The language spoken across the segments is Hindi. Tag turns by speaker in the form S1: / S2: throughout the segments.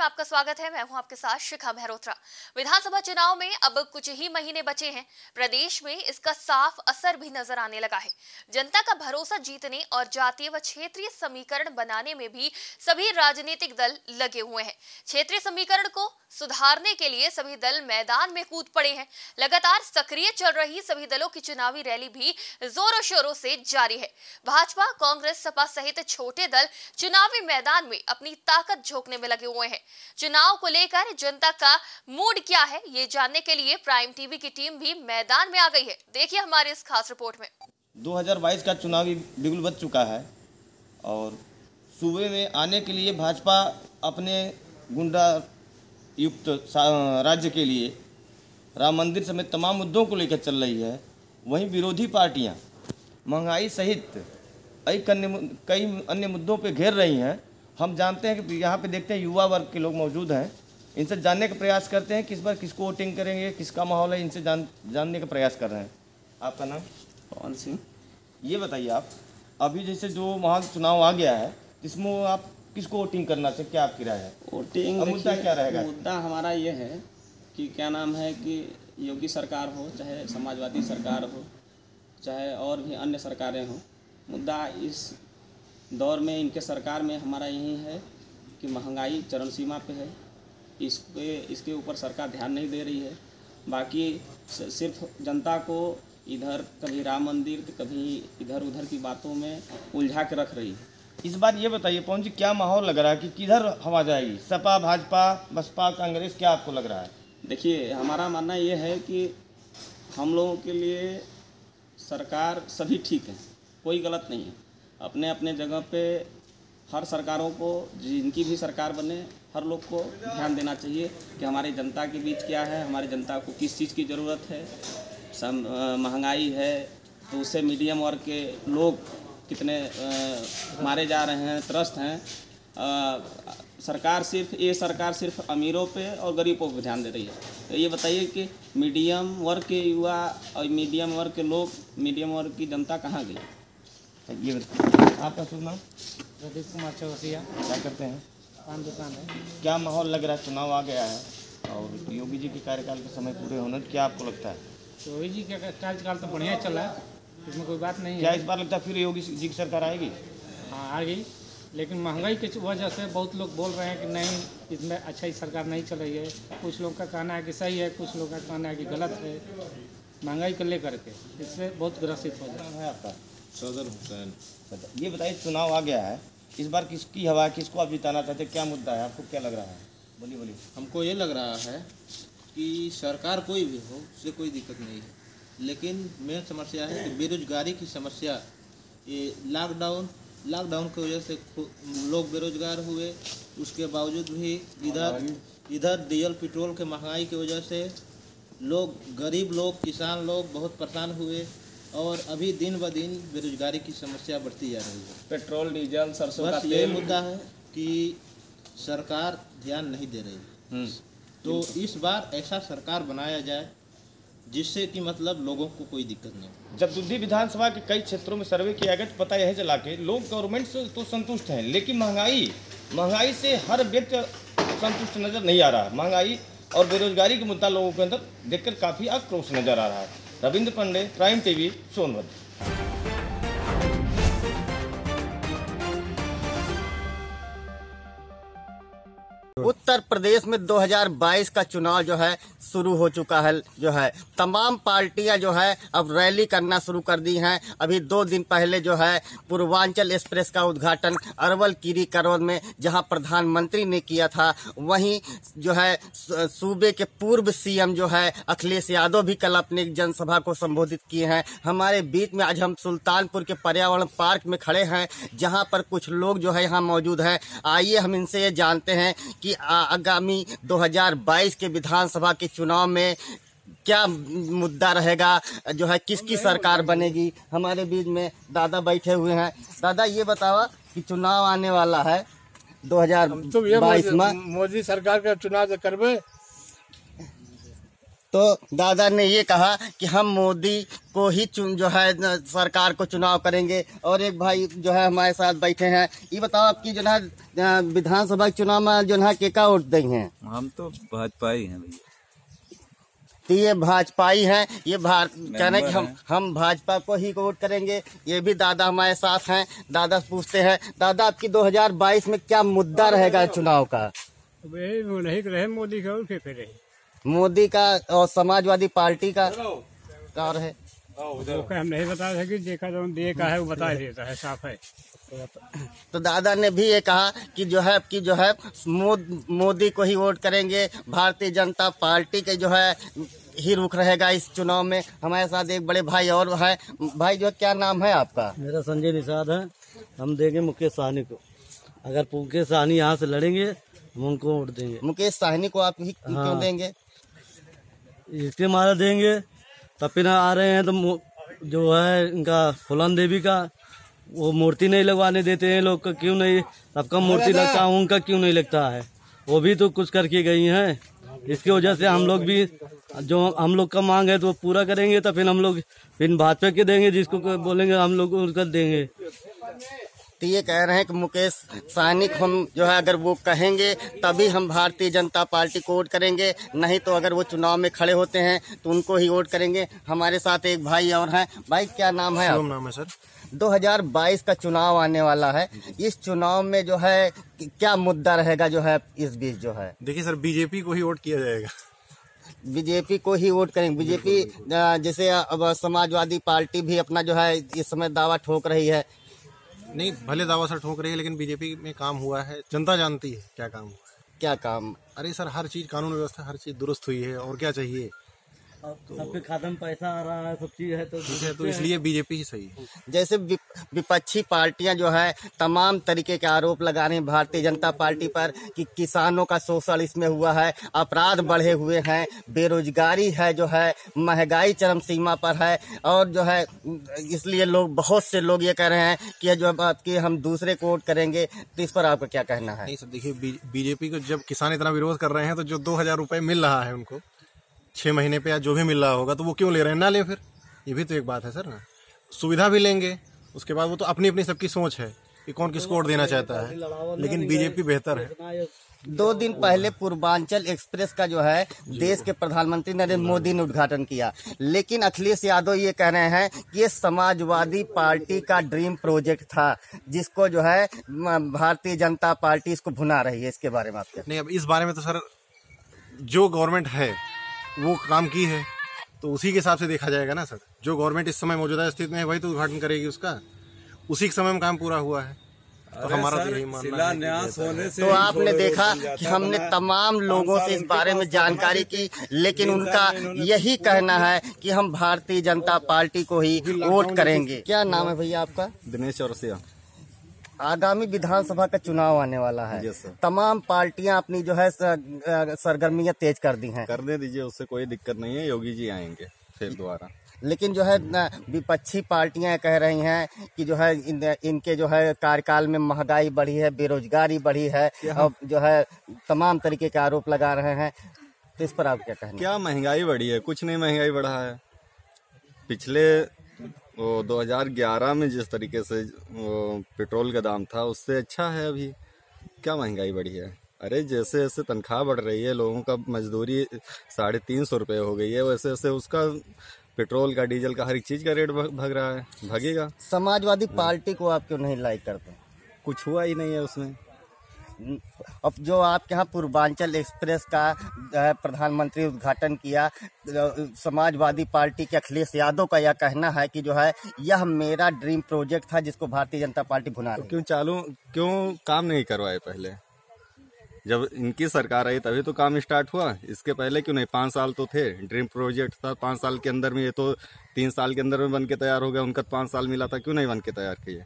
S1: में आपका स्वागत है। मैं हूँ आपके साथ शिखा मेहरोत्रा विधानसभा चुनाव में अब कुछ ही महीने बचे हैं। प्रदेश में इसका साफ़ असर भी नज़र आने लगा है। जनता का भरोसा जीतने और जातीय व क्षेत्रीय समीकरण बनाने में भी सभी राजनीतिक दल लगे हुए हैं। क्षेत्रीय समीकरण को सुधारने के लिए सभी दल मैदान में कूद पड़े हैं। लगातार सक्रिय चल रही सभी दलों की चुनावी रैली भी जोरों शोरों से जारी है। भाजपा, कांग्रेस सपा सहित छोटे दल चुनावी मैदान में अपनी ताकत झोंकने में लगे हुए हैं। चुनाव को लेकर जनता का मूड क्या है, ये जानने के लिए प्राइम टीवी की टीम भी मैदान में आ गई है। देखिए हमारी इस खास रिपोर्ट में।
S2: 2022 का चुनावी बिगुल बच चुका है और सूबे में आने के लिए भाजपा अपने गुंडा युक्त राज्य के लिए राम मंदिर समेत तमाम मुद्दों को लेकर चल रही है। वहीं विरोधी पार्टियाँ महँगाई सहित कई अन्य कई अन्य मुद्दों पर घेर रही हैं। हम जानते हैं कि यहाँ पे देखते हैं युवा वर्ग के लोग मौजूद हैं। इनसे जानने का प्रयास करते हैं किस बार किसको वोटिंग करेंगे किसका माहौल है इनसे जान जानने का प्रयास कर रहे हैं। आपका नाम?
S3: पवन सिंह।
S2: ये बताइए आप अभी जैसे जो वहाँ चुनाव आ गया है इसमें आप किसको वोटिंग करना चाहिए क्या आपकी राय है?
S3: वोटिंग
S2: मुद्दा क्या रहेगा?
S3: मुद्दा हमारा ये है कि क्या नाम है कि योगी सरकार हो चाहे समाजवादी सरकार हो चाहे और भी अन्य सरकारें हों मुद्दा इस दौर में इनके सरकार में हमारा यही है कि महँगाई चरम सीमा पे है। इसके इसके ऊपर सरकार ध्यान नहीं दे रही है। बाकी सिर्फ़ जनता को इधर कभी राम मंदिर कभी इधर उधर की बातों में उलझा के रख रही है।
S2: इस बार ये बताइए पवन जी क्या माहौल लग रहा है कि किधर हवा जाएगी? सपा भाजपा बसपा कांग्रेस क्या आपको लग रहा है?
S3: देखिए हमारा मानना ये है कि हम लोगों के लिए सरकार सभी ठीक है कोई गलत नहीं है। अपने अपने जगह पे हर सरकारों को जिनकी भी सरकार बने हर लोग को ध्यान देना चाहिए कि हमारी जनता के बीच क्या है हमारी जनता को किस चीज़ की ज़रूरत है सम महँगाई है तो उससे मीडियम वर्ग के लोग कितने अ, मारे जा रहे हैं त्रस्त हैं। अ, सरकार सिर्फ़ ये सरकार सिर्फ़ अमीरों पे और गरीबों पे ध्यान दे रही है। तो ये बताइए कि मीडियम वर्ग के युवा और मीडियम वर्ग के लोग मीडियम वर्ग की जनता कहाँ गई?
S2: ये बताइए आपका शुभ नाम?
S4: प्रदीप कुमार चौरसिया।
S2: क्या करते हैं?
S4: पान दुकान है।
S2: क्या माहौल लग रहा है? चुनाव आ गया है और योगी जी के कार्यकाल के समय पूरे होने क्या आपको लगता है?
S4: तो जी का कार्यकाल तो बढ़िया चल रहा है इसमें कोई बात नहीं
S2: क्या इस बार लगता है फिर योगी जी की सरकार आएगी?
S4: हाँ आ गई लेकिन महँगाई की वजह से बहुत लोग बोल रहे हैं कि नहीं इसमें अच्छा ही सरकार नहीं चल रही है। कुछ लोग का कहना है कि सही है कुछ लोग का कहना है कि गलत है। महँगाई को लेकर के इससे बहुत ग्रसित हो
S2: जाता है आपका?
S5: सदर हुसैन।
S2: ये बताइए चुनाव आ गया है। इस बार किसकी हवा है किसको आप जिताना चाहते हैं क्या मुद्दा है? आपको क्या लग रहा है? बोलिए बोलिए।
S5: हमको ये लग रहा है कि सरकार कोई भी हो उससे कोई दिक्कत नहीं है। लेकिन मेन समस्या है कि बेरोजगारी की समस्या। ये लॉकडाउन लॉकडाउन की वजह से लोग बेरोजगार हुए। उसके बावजूद भी इधर इधर डीजल पेट्रोल के महँगाई की वजह से लोग गरीब लोग किसान लोग बहुत परेशान हुए। और अभी दिन ब दिन बेरोजगारी की समस्या बढ़ती जा रही है।
S3: पेट्रोल डीजल सरसों का
S5: बस
S3: तेल।
S5: मुद्दा है कि सरकार ध्यान नहीं दे रही। तो इस बार ऐसा सरकार बनाया जाए जिससे कि मतलब लोगों को कोई दिक्कत नहीं
S2: जब दुद्धी विधानसभा के कई क्षेत्रों में सर्वे किया गया तो पता यही चला कि लोग गवर्नमेंट से तो संतुष्ट हैं लेकिन महँगाई महँगाई से हर व्यक्ति संतुष्ट नज़र नहीं आ रहा। महँगाई और बेरोजगारी का मुद्दा लोगों के अंदर देखकर काफ़ी आक्रोश नज़र आ रहा है। Ravindra Pandey prime TV Sonbhadra.
S6: उत्तर प्रदेश में 2022 का चुनाव जो है, शुरू हो चुका है, जो है। तमाम पार्टियाँ जो है, अब रैली करना शुरू कर दी हैं। अभी दो दिन पहले जो है, पूर्वांचल एक्सप्रेस का उद्घाटन अरवल कीरी करौद में, जहाँ प्रधानमंत्री ने किया था। वहीं जो है सूबे के पूर्व सीएम जो है, अखिलेश यादव भी कल अपने जनसभा को संबोधित किए हैं। हमारे बीच में आज हम सुल्तानपुर के पर्यावरण पार्क में खड़े हैं, जहाँ पर कुछ लोग जो है, यहाँ मौजूद हैं। आइए हम इनसे ये जानते हैं कि आ- आगामी 2022 के विधानसभा के चुनाव में क्या मुद्दा रहेगा? जो है किसकी सरकार बनेगी? हमारे बीच में दादा बैठे हुए हैं। दादा ये बतावा कि चुनाव आने वाला है 2022
S7: तो ये
S6: में।
S7: मोदी, सरकार का चुनाव जो करबे
S6: तो दादा ने ये कहा कि हम मोदी को ही चुन जो है सरकार को चुनाव करेंगे और एक भाई जो है हमारे साथ बैठे हैं। ये बताओ आपकी जो है विधानसभा चुनाव में जो है के का वोट देंगे? हैं
S7: हम तो भाजपा ही हैं भैया।
S6: तो ये भाजपाई हैं ये भार कह रहे कि हम हम भाजपा को ही वोट करेंगे। ये भी दादा हमारे साथ हैं। दादा पूछते हैं दादा आपकी 2022 में क्या मुद्दा रहेगा चुनाव का?
S8: वही वो नहीं रहे मोदी का फिर फिर रहे।
S6: मोदी का और समाजवादी पार्टी का कार है।
S8: हम नहीं बता सके देखा जो देखा है वो बता देता है साफ़ है।
S6: तो दादा ने भी ये कहा कि जो है कि जो है मोदी को ही वोट करेंगे भारतीय जनता पार्टी के जो है ही रुख रहेगा इस चुनाव में। हमारे साथ एक बड़े भाई और है। भाई जो क्या नाम है आपका?
S9: मेरा संजय निषाद है। हम देंगे मुकेश सहनी को। अगर मुकेश सहनी यहाँ से लड़ेंगे हम उनको वोट देंगे।
S6: मुकेश साहनी को आप ही क्यों
S9: हाँ।
S6: देंगे?
S9: इसके मारा देंगे। तब फिर आ रहे हैं तो जो है इनका फुलन देवी का वो मूर्ति नहीं लगवाने देते हैं लोग का क्यों नहीं? सबका मूर्ति लगता है उनका क्यों नहीं लगता है? वो भी तो कुछ करके गई हैं। इसकी वजह से हम लोग भी जो हम लोग का मांग है तो वो पूरा करेंगे तो फिर हम लोग फिर भाजपा के देंगे जिसको बोलेंगे हम लोग उनका देंगे।
S6: तो ये कह रहे हैं कि मुकेश साहनी को हम जो है अगर वो कहेंगे तभी हम भारतीय जनता पार्टी को वोट करेंगे। नहीं तो अगर वो चुनाव में खड़े होते हैं तो उनको ही वोट करेंगे। हमारे साथ एक भाई और हैं। भाई क्या नाम है आप
S10: नाम है सर।
S6: 2022 का चुनाव आने वाला है। इस चुनाव में जो है क्या मुद्दा रहेगा जो है इस बीच जो है?
S10: देखिए सर बीजेपी को ही वोट किया जाएगा।
S6: बीजेपी को ही वोट करेंगे। बीजेपी जैसे अब समाजवादी पार्टी भी अपना जो है इस समय दावा ठोक रही है
S10: नहीं भले दावा सर ठोक रही है लेकिन बीजेपी में काम हुआ है। जनता जानती है क्या काम हुआ है।
S6: क्या काम?
S10: अरे सर हर चीज़ कानून व्यवस्था हर चीज़ दुरुस्त हुई है और क्या चाहिए?
S9: सबके खाते में पैसा आ रहा है सब चीज़ है तो
S10: ठीक है तो इसलिए बीजेपी ही सही है।
S6: जैसे विप- विपक्षी पार्टियाँ जो है तमाम तरीके के आरोप लगा रहे हैं भारतीय जनता पार्टी पर कि किसानों का शोषण इसमें हुआ है अपराध बढ़े हुए हैं बेरोजगारी है जो है महँगाई चरम सीमा पर है और जो है इसलिए लोग बहुत से लोग ये कह रहे हैं कि जो बात कि हम दूसरे को वोट करेंगे तो इस पर आपका क्या कहना है?
S10: नहीं देखिए बीजेपी को जब किसान इतना विरोध कर रहे हैं तो जो दो हज़ार रुपये मिल रहा है उनको छह महीने पे या जो भी मिल रहा होगा तो वो क्यों ले रहे हैं? ना ले फिर। ये भी तो एक बात है सर। ना सुविधा भी लेंगे उसके बाद वो तो अपनी अपनी सबकी सोच है कि कौन किसको वोट देना चाहता है। लेकिन बीजेपी बेहतर है।
S6: दो दिन पहले पूर्वांचल एक्सप्रेस का जो है देश के प्रधानमंत्री नरेंद्र मोदी ने उद्घाटन किया। लेकिन अखिलेश यादव ये कह रहे हैं कि ये समाजवादी पार्टी का ड्रीम प्रोजेक्ट था जिसको जो है भारतीय जनता पार्टी इसको भुना रही है। इसके बारे में आप
S10: नहीं अब इस बारे में तो सर जो गवर्नमेंट है वो काम की है तो उसी के हिसाब से देखा जाएगा ना सर। जो गवर्नमेंट इस समय मौजूदा स्थिति में है वही तो उद्घाटन करेगी उसका। उसी के समय में काम पूरा हुआ है। तो हमारा तो यही मानना है
S7: शिलान्यास होने से
S6: तो आपने देखा कि हमने तमाम लोगों से इस बारे में जानकारी की लेकिन उनका यही कहना है कि हम भारतीय जनता पार्टी को ही वोट करेंगे। क्या नाम है भैया आपका?
S7: दिनेश चौरसिया
S6: आगामी विधानसभा का चुनाव आने वाला है। तमाम पार्टियाँ अपनी जो है सरगर्मियाँ तेज कर दी हैं।
S7: करने दीजिए उससे कोई दिक्कत नहीं है योगी जी आएँगे फिर दोबारा।
S6: लेकिन जो है विपक्षी पार्टियाँ कह रही हैं कि जो है इन, इनके जो है कार्यकाल में महँगाई बढ़ी है बेरोजगारी बढ़ी है और जो है तमाम तरीके के आरोप लगा रहे हैं। तो इस पर आप क्या कहना?
S7: क्या महँगाई बढ़ी है? कुछ नहीं महँगाई बढ़ा है। पिछले वो 2011 में जिस तरीके से वो पेट्रोल का दाम था उससे अच्छा है अभी। क्या महँगाई बढ़ी है? अरे जैसे जैसे तनख्वाह बढ़ रही है लोगों का मजदूरी साढ़े तीन सौ रुपये हो गई है वैसे वैसे उसका पेट्रोल का डीजल का हर एक चीज़ का रेट भग भग रहा है। भगेगा।
S6: समाजवादी पार्टी को आप क्यों नहीं लाइक करते?
S7: कुछ हुआ ही नहीं है उसमें।
S6: अब जो आपके यहाँ पूर्वांचल एक्सप्रेस का प्रधानमंत्री उद्घाटन किया समाजवादी पार्टी के अखिलेश यादव का यह कहना है कि जो है यह मेरा ड्रीम प्रोजेक्ट था जिसको भारतीय जनता पार्टी भुना
S7: तो क्यों चालू क्यों काम नहीं करवाए पहले? जब इनकी सरकार आई तभी तो काम स्टार्ट हुआ। इसके पहले क्यों नहीं? पाँच साल तो थे। ड्रीम प्रोजेक्ट था। पाँच साल के अंदर में ये तो तीन साल के अंदर में बन के तैयार हो गया। उनका पाँच साल मिला था। क्यों नहीं बन के तैयार किए?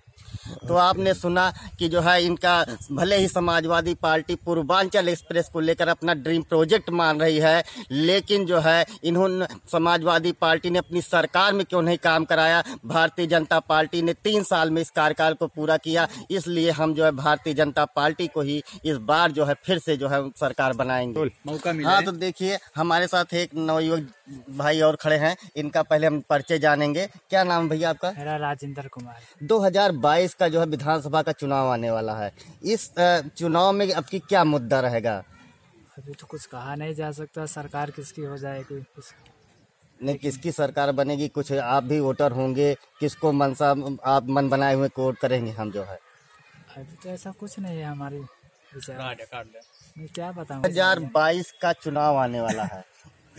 S6: तो आपने सुना कि जो है इनका भले ही समाजवादी पार्टी पूर्वांचल एक्सप्रेस को लेकर अपना ड्रीम प्रोजेक्ट मान रही है लेकिन जो है इन्होंने समाजवादी पार्टी ने अपनी सरकार में क्यों नहीं काम कराया? भारतीय जनता पार्टी ने तीन साल में इस कार्यकाल को पूरा किया इसलिए हम जो है भारतीय जनता पार्टी को ही इस बार जो है फिर से जो है सरकार बनाएँगे।
S4: मौका मिला
S6: हाँ तो देखिए हमारे साथ एक नवयुवक भाई और खड़े हैं इनका पहले हम परिचय जानेंगे। क्या नाम भैया आपका?
S11: राजेंद्र कुमार।
S6: 2022 का जो है विधानसभा का चुनाव आने वाला है। इस चुनाव में आपकी क्या मुद्दा रहेगा?
S11: अभी तो कुछ कहा नहीं जा सकता। सरकार किसकी हो जाएगी? कुछ
S6: नहीं किसकी सरकार बनेगी? कुछ आप भी वोटर होंगे। किसको मनसा आप मन बनाए हुए को वोट करेंगे हम जो है।
S11: अभी तो ऐसा कुछ नहीं है हमारी मैं क्या बताऊँ?
S6: 2022 का चुनाव आने वाला है।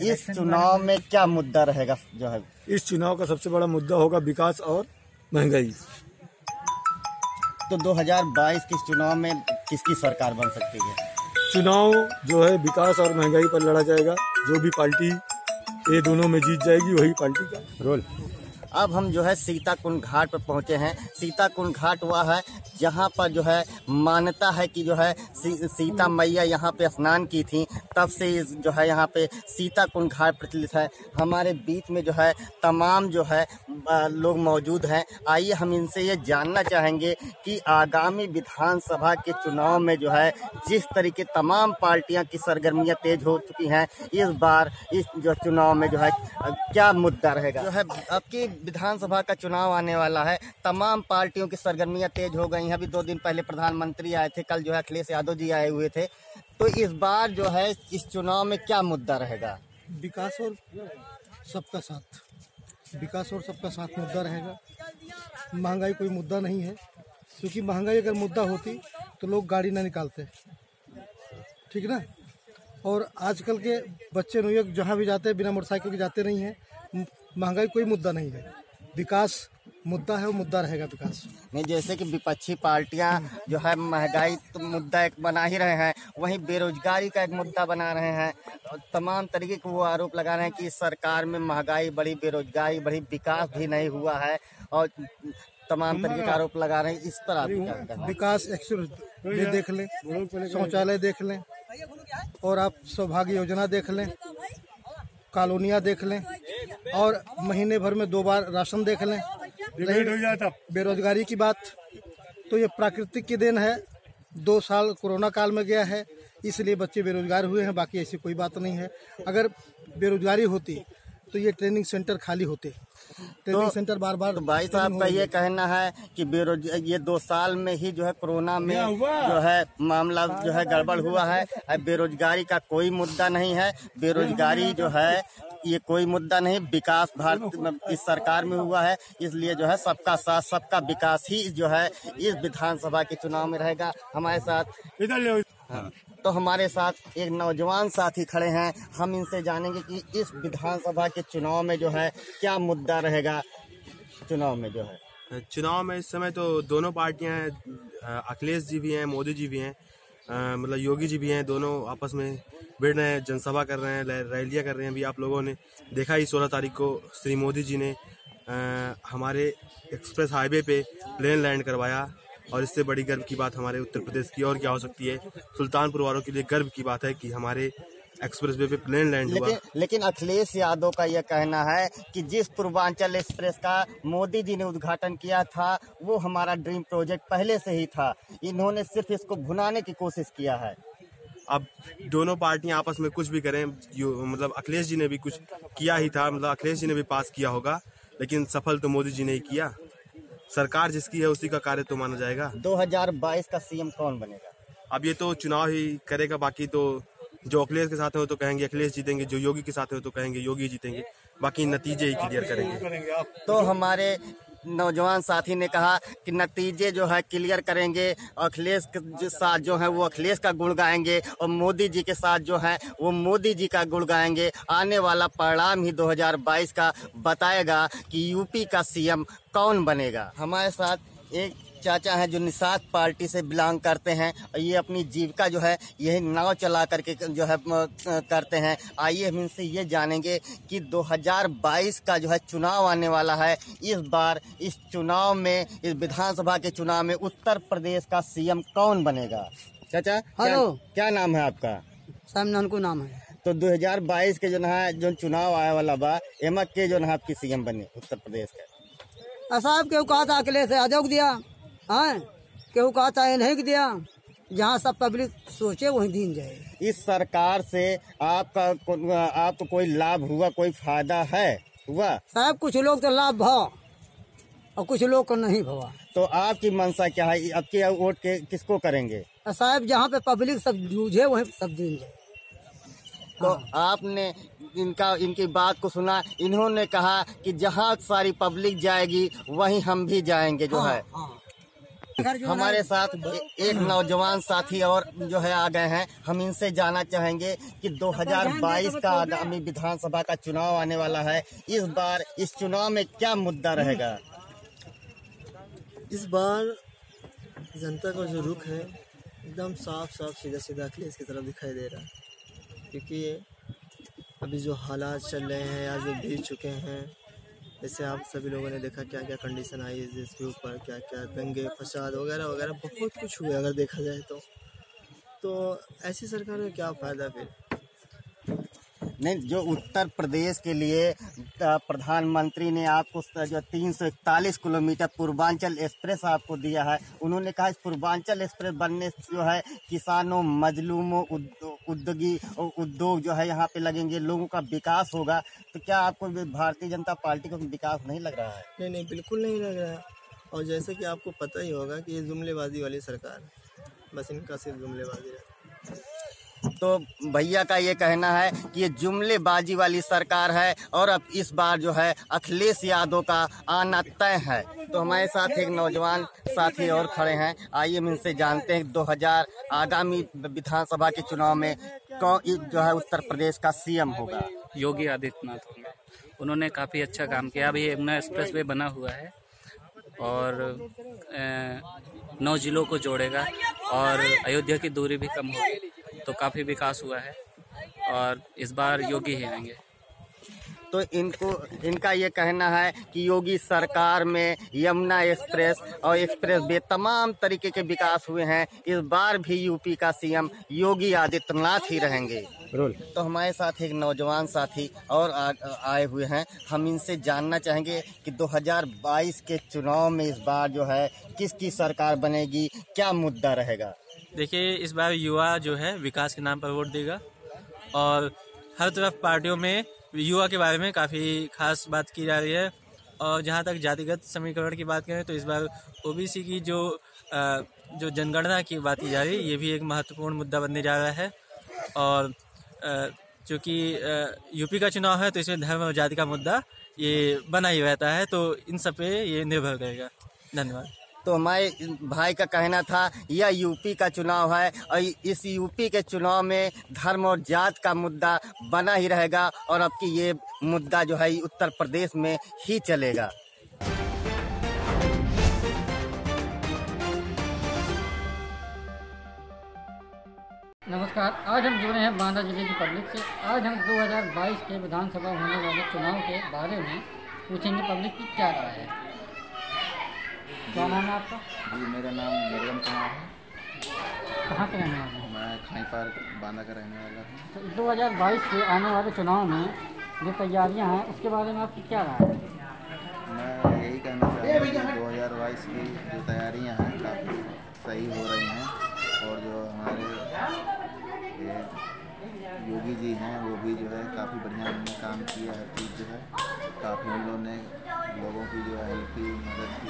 S6: इस चुनाव में क्या मुद्दा रहेगा जो है?
S12: इस चुनाव का सबसे बड़ा मुद्दा होगा विकास और महँगाई।
S6: तो 2022 के चुनाव में किसकी सरकार बन सकती है?
S12: चुनाव जो है विकास और महँगाई पर लड़ा जाएगा। जो भी पार्टी ये दोनों में जीत जाएगी वही पार्टी का रोल।
S6: अब हम जो है सीता कुंड घाट पर पहुँचे हैं। सीता कुंड घाट वह है जहाँ पर जो है मान्यता है कि जो है सी, सीता मैया यहाँ पे स्नान की थी। तब से जो है यहाँ पे सीता कुंड घाट प्रचलित है। हमारे बीच में जो है तमाम जो है लोग मौजूद हैं। आइए हम इनसे ये जानना चाहेंगे कि आगामी विधानसभा के चुनाव में जो है जिस तरीके तमाम पार्टियाँ की सरगर्मियाँ तेज हो चुकी हैं इस बार इस जो चुनाव में जो है क्या मुद्दा रहेगा? जो है अब की विधानसभा का चुनाव आने वाला है। तमाम पार्टियों की सरगर्मियाँ तेज हो गई हैं। अभी दो दिन पहले प्रधानमंत्री आए थे, कल जो है अखिलेश यादव जी आए हुए थे। तो इस बार जो है, इस चुनाव में क्या मुद्दा रहेगा?
S13: विकास और सबका साथ। विकास और सबका साथ मुद्दा रहेगा। महँगाई कोई मुद्दा नहीं है। क्योंकि महँगाई अगर मुद्दा होती तो लोग गाड़ी ना निकालते। ठीक ना? और आजकल के बच्चे नुयक जहाँ भी जाते हैं, बिना मोटरसाइकिल के जाते नहीं हैं। महँगाई कोई मुद्दा नहीं है। विकास मुद्दा है वो मुद्दा रहेगा विकास।
S6: नहीं जैसे कि विपक्षी पार्टियाँ जो है महँगाई तो मुद्दा एक बना ही रहे हैं वहीं बेरोजगारी का एक मुद्दा बना रहे हैं। और तमाम तरीके के वो आरोप लगा रहे हैं कि सरकार में महँगाई बड़ी बेरोजगारी बड़ी विकास भी नहीं हुआ है और तमाम तरीके का आरोप लगा रहे हैं। इस पर आप?
S13: विकास एक्चुअल देख लें शौचालय देख लें और आप सौभाग्य योजना देख लें। कॉलोनियाँ देख लें और महीने भर में दो बार राशन देख लें। बेरोजगारी की बात तो ये प्राकृतिक की देन है। दो साल कोरोना काल में गया है इसलिए बच्चे बेरोजगार हुए हैं बाकी ऐसी कोई बात नहीं है। अगर बेरोजगारी होती तो ये ट्रेनिंग सेंटर खाली होते। ट्रेनिंग सेंटर बार बार
S6: तो भाई साहब का ये कहना है कि बेरोज ये दो साल में ही जो है कोरोना में जो है मामला जो है गड़बड़ हुआ है। बेरोजगारी का कोई मुद्दा नहीं है। बेरोजगारी जो है ये कोई मुद्दा नहीं। विकास भारत में इस सरकार में हुआ है। इसलिए जो है सबका साथ सबका विकास ही जो है इस विधानसभा के चुनाव में रहेगा। हमारे साथ हाँ, तो हमारे साथ एक नौजवान साथी खड़े हैं। हम इनसे जानेंगे कि इस विधानसभा के चुनाव में जो है क्या मुद्दा रहेगा? चुनाव में जो है।
S14: चुनाव में इस समय तो दोनों पार्टियाँ हैं। अखिलेश जी भी हैं मोदी जी भी हैं। मतलब योगी जी भी हैं दोनों आपस में भिड़ रहे हैं जनसभा कर रहे हैं रैलियाँ कर रहे हैं। अभी आप लोगों ने देखा ही सोलह तारीख को श्री मोदी जी ने अ, हमारे एक्सप्रेस हाईवे पे प्लेन लैंड करवाया। और इससे बड़ी गर्व की बात हमारे उत्तर प्रदेश की और क्या हो सकती है? सुल्तानपुर वालों के लिए गर्व की बात है कि हमारे एक्सप्रेस वे पे प्लेन लैंड हुआ।
S6: लेकिन लेकिन अखिलेश यादव का यह कहना है कि जिस पूर्वांचल एक्सप्रेस का मोदी जी ने उद्घाटन किया था वो हमारा ड्रीम प्रोजेक्ट पहले से ही था। इन्होंने सिर्फ़ इसको भुनाने की कोशिश किया है।
S14: अब दोनों पार्टियाँ आपस में कुछ भी करें मतलब अखिलेश जी ने भी कुछ किया ही था मतलब अखिलेश जी ने भी पास किया होगा लेकिन सफल तो मोदी जी ने ही किया। सरकार जिसकी है उसी का कार्य तो माना जाएगा?
S6: 2022 का सीएम कौन बनेगा?
S14: अब ये तो चुनाव ही करेगा बाकी तो जो अखिलेश के साथ हो तो कहेंगे अखिलेश जीतेंगे जो योगी के साथ हो तो कहेंगे योगी जीतेंगे बाकी नतीजे ही क्लियर करेंगे।
S6: तो हमारे नौजवान साथी ने कहा कि नतीजे जो है क्लियर करेंगे, अखिलेश के साथ जो है वो अखिलेश का गुण गाएँगे और मोदी जी के साथ जो है वो मोदी जी का गुण गाएँगे। आने वाला परिणाम ही 2022 का बताएगा कि यूपी का सीएम कौन बनेगा। हमारे साथ एक चाचा हैं जो निषाद पार्टी से बिलोंग करते हैं और ये अपनी जीविका जो है यही नाव चला करके जो है करते हैं। आइए हम इनसे ये जानेंगे कि 2022 का जो है चुनाव आने वाला है। इस बार इस चुनाव में इस विधानसभा के चुनाव में उत्तर प्रदेश का सीएम कौन बनेगा? चाचा
S15: हेलो।
S6: क्या क्या नाम है आपका?
S15: साम नानकू नाम है।
S6: तो 2022 के जो है जो चुनाव आया वाला बा एमा के जो है आपकी सीएम बने उत्तर प्रदेश के।
S15: साहब केहू कहा था अखिलेश यादव को दिया। हाँ केहू कहा था नहीं दिया? जहाँ सब पब्लिक सोचे वही दिन जाए।
S6: इस सरकार से आपका को- आपको कोई लाभ हुआ कोई फ़ायदा है? हुआ?
S15: साहब कुछ लोग तो लाभ भा और कुछ लोग को नहीं भवा
S6: तो आपकी मंशा क्या है? अब के वोट के किसको करेंगे?
S15: साहब जहाँ पे पब्लिक सब जूझे वहीं सब दिन जाए।
S6: तो आपने इनका इनकी बात को सुना इन्होंने कहा कि जहाँ सारी पब्लिक जाएगी वहीं हम भी जाएँगे जो हाँ, है। हमारे साथ एक नौजवान साथी और जो है आ गए हैं हम इनसे जानना चाहेंगे कि 2022 का आगामी विधानसभा का चुनाव आने वाला है। इस बार इस चुनाव में क्या मुद्दा रहेगा?
S16: इस बार जनता का जो रुख है एकदम साफ़ साफ़ सीधा सीधा अखिलेश की तरफ़ दिखाई दे रहा है। क्योंकि अभी जो हालात चल रहे हैं या जो बीत चुके हैं जैसे आप सभी लोगों ने देखा क्या क्या कंडीशन आई है इसके ऊपर क्या क्या दंगे फसाद वगैरह वगैरह, बहुत कुछ हुए अगर देखा जाए तो। तो ऐसी सरकार में क्या फ़ायदा फिर?
S6: नहीं, जो उत्तर प्रदेश के लिए प्रधानमंत्री ने आपको जो तीन सौ इकतालीस किलोमीटर पूर्वांचल एक्सप्रेस आपको दिया है, उन्होंने कहा इस पूर्वांचल एक्सप्रेस बनने से जो है, किसानों, मजलूमों उद्योगी उद्योग जो है यहाँ पे लगेंगे, लोगों का विकास होगा। तो क्या आपको भारतीय जनता पार्टी का विकास नहीं लग रहा है?
S16: नहीं नहीं, बिल्कुल नहीं लग रहा है। और जैसे कि आपको पता ही होगा कि ये जुमलेबाजी वाली सरकार बस इनका सिर्फ़ जुमलेबाजी
S6: तो भैया का ये कहना है कि ये जुमलेबाजी वाली सरकार है और अब इस बार जो है अखिलेश यादव का आना तय है। तो हमारे साथ एक नौजवान साथी और खड़े हैं। आइए हम इनसे जानते हैं 2000 आगामी विधानसभा के चुनाव में कौन जो है उत्तर प्रदेश का सीएम होगा।
S17: योगी आदित्यनाथ उन्होंने काफ़ी अच्छा काम किया। अभी यमुना एक्सप्रेस वे बना हुआ है और नौ जिलों को जोड़ेगा और अयोध्या की दूरी भी कम होगी। तो काफ़ी विकास हुआ है और इस बार योगी ही आएँगे।
S6: तो इनको इनका ये कहना है कि योगी सरकार में यमुना एक्सप्रेस और एक्सप्रेस वे तमाम तरीके के विकास हुए हैं। इस बार भी यूपी का सीएम योगी आदित्यनाथ ही रहेंगे। तो हमारे साथ एक नौजवान साथी और आ, आए हुए हैं। हम इनसे जानना चाहेंगे कि 2022 के चुनाव में इस बार जो है किसकी सरकार बनेगी क्या मुद्दा रहेगा?
S18: देखिए इस बार युवा जो है विकास के नाम पर वोट देगा। और हर तरफ़ पार्टियों में युवा के बारे में काफ़ी खास बात की जा रही है। और जहाँ तक जातिगत समीकरण की बात करें तो इस बार ओबीसी की जो अ, जो जनगणना की बात की जा रही है ये भी एक महत्वपूर्ण मुद्दा बनने जा रहा है। और चूँकि यूपी का चुनाव है तो इसमें धर्म और जाति का मुद्दा ये बना ही रहता है तो इन सब पे ये निर्भर करेगा। धन्यवाद।
S6: तो हमारे भाई का कहना था, यह यूपी का चुनाव है और इस यूपी के चुनाव में धर्म और जात का मुद्दा बना ही रहेगा और अब की ये मुद्दा जो है उत्तर प्रदेश में ही चलेगा।
S19: नमस्कार, आज हम जुड़े हैं बांदा ज़िले की पब्लिक से। आज हम 2022 के विधानसभा होने वाले चुनाव के बारे में पूछेंगे पब्लिक की क्या राय है। क्या नाम है आपका?
S20: जी मेरा नाम निर्गम कुमार है।
S19: कहाँ के रहने वाले हैं?
S20: मैं खाई पार्क बांदा का रहने वाला हूँ।
S19: तो 2022 के आने वाले चुनाव में जो तैयारियाँ हैं उसके बारे में आपकी क्या राय है?
S20: मैं यही कहना चाहता हूँ दो हज़ार बाईस की जो तैयारियाँ हैं काफ़ी सही हो रही हैं। और जो हमारे ये योगी जी हैं वो भी जो है काफ़ी बढ़िया उन्होंने काम किया है चीज़ जो है। काफ़ी उन लोगों ने लोगों की जो है हेल्प की मदद की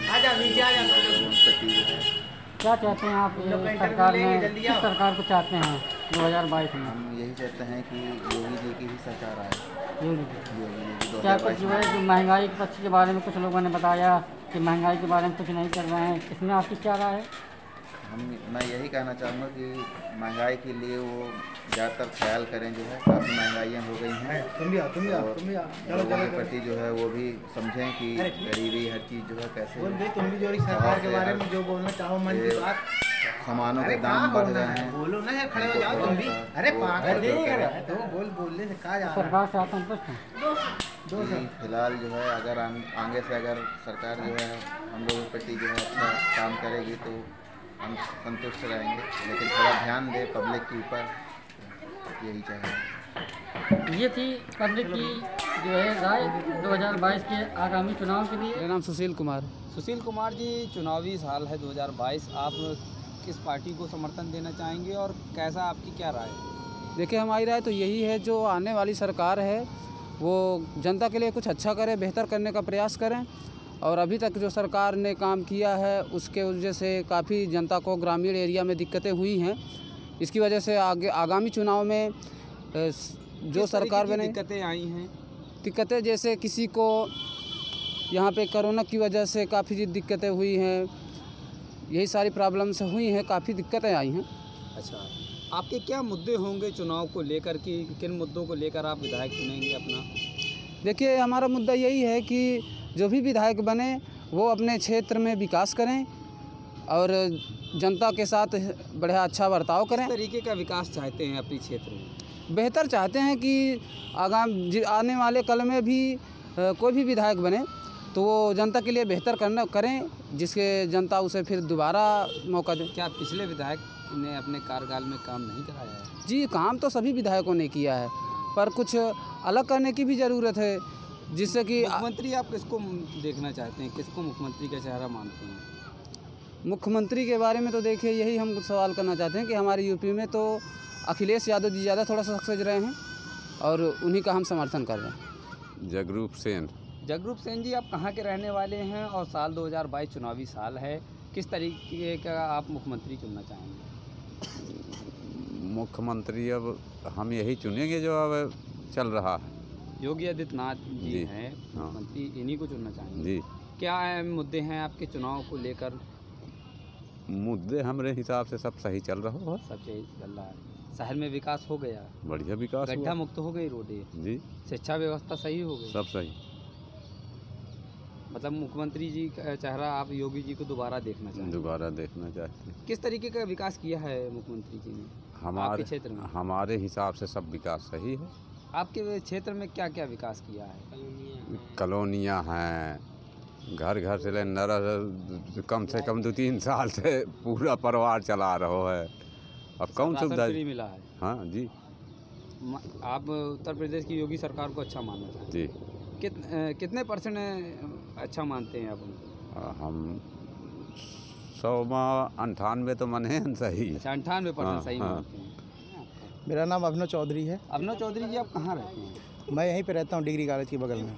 S19: क्या चाहते हैं आप सरकार में किस सरकार को चाहते हैं 2022 में?
S20: हम यही चाहते हैं कि योगी जी की ही सरकार आए।
S19: योगी जी।
S20: योगी जी की
S19: क्या कुछ जो है जो महँगाई के पक्ष के बारे में कुछ लोगों ने बताया कि महँगाई के बारे में कुछ नहीं कर रहे हैं इसमें आपकी क्या राय है?
S20: हम मैं यही कहना चाहूँगा कि महँगाई के लिए वो ज़्यादातर ख्याल करें जो है काफ़ी महंगाइयाँ हो गई हैं।
S13: तुम भी आओ, तुम भी आओ, तुम भी आओ। चलो,
S20: लोगों
S13: चलो,
S20: के प्रति जो है वो भी समझें कि। गरीबी हर चीज़ जो है कैसे
S13: तुम भी जो सरकार के बारे में जो बोलना चाहो मन की बात।
S20: सामानों के दाम बढ़ रहे
S13: हैं? बोलो ना यार खड़े हो जाओ तुम भी। अरे पागल तो बोल बोलने से कहा जा रहा
S19: सरकार संतुष्ट हैं।
S20: जी फ़िलहाल जो है अगर आगे से अगर सरकार जो है हम लोगों के प्रति जो है अच्छा काम करेगी तो हम संतुष्ट रहेंगे लेकिन थोड़ा ध्यान दे पब्लिक के ऊपर। यही चाहिए।
S19: ये थी पब्लिक की जो है राय 2022 के आगामी चुनाव के लिए।
S21: मेरा नाम सुशील कुमार। सुशील कुमार जी चुनावी साल है 2022 आप किस पार्टी को समर्थन देना चाहेंगे और कैसा आपकी क्या राय है?
S22: देखिए हमारी राय तो यही है जो आने वाली सरकार है वो जनता के लिए कुछ अच्छा करे बेहतर करने का प्रयास करें। और अभी तक जो सरकार ने काम किया है उसके वजह से काफ़ी जनता को ग्रामीण एरिया में दिक्कतें हुई हैं। इसकी वजह से आगे आगामी चुनाव में जो सरकार बने
S21: दिक्कतें आई हैं?
S22: दिक्कतें जैसे किसी को यहाँ पे कोरोना की वजह से काफ़ी दिक्कतें हुई हैं। यही सारी प्रॉब्लम्स हुई हैं काफ़ी दिक्कतें आई हैं।
S21: अच्छा आपके क्या मुद्दे होंगे चुनाव को लेकर कि किन मुद्दों को लेकर आप विधायक चुनेंगे अपना?
S22: देखिए हमारा मुद्दा यही है कि जो भी विधायक बने वो अपने क्षेत्र में विकास करें और जनता के साथ बढ़िया अच्छा बर्ताव करें।
S21: तरीके का विकास चाहते हैं अपने क्षेत्र में?
S22: बेहतर चाहते हैं कि आगाम आने वाले कल में भी कोई भी विधायक बने तो वो जनता के लिए बेहतर करना करें जिसके जनता उसे फिर दोबारा मौका दें।
S21: क्या पिछले विधायक ने अपने कार्यकाल में काम नहीं कराया है?
S22: जी काम तो सभी विधायकों ने किया है पर कुछ अलग करने की भी ज़रूरत है। जिससे कि
S21: मुख्यमंत्री आप किसको देखना चाहते हैं? किसको मुख्यमंत्री का चेहरा मानते हैं?
S22: मुख्यमंत्री के बारे में तो देखिए यही हम सवाल करना चाहते हैं कि हमारे यूपी में तो अखिलेश यादव जी ज़्यादा थोड़ा सा सक्सेस रहे हैं और उन्हीं का हम समर्थन कर रहे हैं।
S23: जगरूप सेन।
S21: जगरूप सेन जी आप कहाँ के रहने वाले हैं और साल 2022 चुनावी साल है? किस तरीके का आप मुख्यमंत्री चुनना चाहेंगे?
S23: मुख्यमंत्री अब हम यही चुनेंगे जो अब चल रहा है।
S21: योगी आदित्यनाथ जी
S23: जी,
S21: हैं
S23: हाँ।
S21: इन्हीं को चुनना चाहेंगे।
S23: जी।
S21: क्या अहम मुद्दे हैं आपके चुनाव को लेकर?
S23: मुद्दे हमारे हिसाब से सब सही चल रहा है।
S21: सब सही चल रहा है। शहर में विकास हो गया।
S23: बढ़िया विकास
S21: गड्ढा मुक्त हो गई रोडें।
S23: जी।
S21: शिक्षा व्यवस्था सही हो गई।
S23: सब सही।
S21: मतलब मुख्यमंत्री जी का चेहरा आप योगी जी को दोबारा देखना चाहेंगे?
S23: दोबारा देखना चाहते हैं।
S21: किस तरीके का विकास किया है मुख्यमंत्री जी ने?
S23: हमारे
S21: क्षेत्र में।
S23: हमारे हिसाब से सब विकास सही है।
S21: आपके क्षेत्र में क्या क्या विकास किया है?
S23: कॉलोनियाँ हैं। घर घर से ले नर कम से कम दो तीन साल से पूरा परिवार चला रहा है। अब कौन सुविधा
S21: मिला है?
S23: हाँ जी।
S21: आप उत्तर प्रदेश की योगी सरकार को अच्छा मानना चाहते
S23: जी।
S21: कित, कितने परसेंट अच्छा मानते हैं आप उनको?
S23: हम सौ में अंठानवे तो मन है सही।
S21: अच्छा अंठानवे
S23: हाँ,
S21: परसेंट सही
S23: हाँ।
S21: मानते हैं।
S24: मेरा नाम अभिनव चौधरी है।
S21: अभिनव चौधरी जी आप कहाँ रहते हैं?
S24: मैं यहीं पर रहता हूँ डिग्री कॉलेज के बगल में।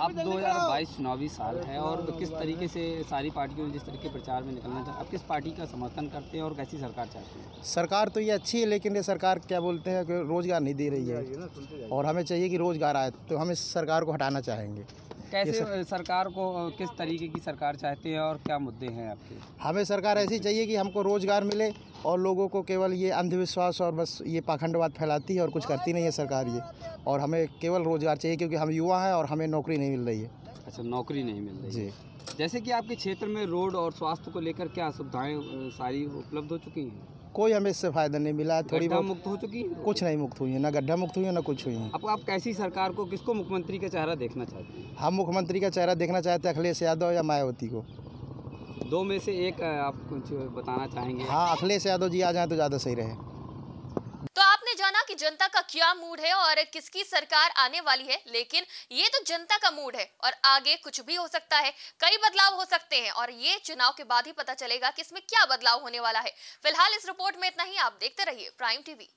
S21: अब 2022 चुनावी साल है और किस तरीके से सारी पार्टियों ने जिस तरीके प्रचार में निकलना चाहते आप किस पार्टी का समर्थन करते हैं और कैसी सरकार चाहते हैं?
S24: सरकार तो ये अच्छी है लेकिन ये सरकार क्या बोलते हैं कि रोज़गार नहीं दे रही है। और हमें चाहिए कि रोज़गार आए तो हम इस सरकार को हटाना चाहेंगे।
S21: कैसे
S24: सर-
S21: सरकार को किस तरीके की सरकार चाहते हैं और क्या मुद्दे हैं आपके?
S24: हमें सरकार ऐसी चाहिए कि हमको रोज़गार मिले और लोगों को केवल ये अंधविश्वास और बस ये पाखंडवाद फैलाती है और कुछ करती नहीं है सरकार ये। और हमें केवल रोज़गार चाहिए क्योंकि हम युवा हैं और हमें नौकरी नहीं मिल रही है।
S21: अच्छा नौकरी नहीं मिल रही
S24: जी।
S21: जैसे कि आपके क्षेत्र में रोड और स्वास्थ्य को लेकर क्या सुविधाएँ सारी उपलब्ध हो चुकी हैं?
S24: कोई हमें इससे फ़ायदा नहीं मिला थोड़ी बहुत
S21: मुक्त हो चुकी है?
S24: कुछ नहीं मुक्त हुई है ना गड्ढा मुक्त हुई है ना कुछ हुई है।
S21: अब आप कैसी सरकार को किसको मुख्यमंत्री का चेहरा देखना चाहते हैं?
S24: हम मुख्यमंत्री का चेहरा देखना चाहते हैं अखिलेश यादव या मायावती को?
S21: दो में से एक आप कुछ बताना चाहेंगे?
S24: हाँ अखिलेश यादव जी आ जाए तो ज़्यादा सही रहे।
S1: जनता का क्या मूड है और किसकी सरकार आने वाली है? लेकिन ये तो जनता का मूड है और आगे कुछ भी हो सकता है, कई बदलाव हो सकते हैं और ये चुनाव के बाद ही पता चलेगा कि इसमें क्या बदलाव होने वाला है। फ़िलहाल इस रिपोर्ट में इतना ही, आप देखते रहिए प्राइम टीवी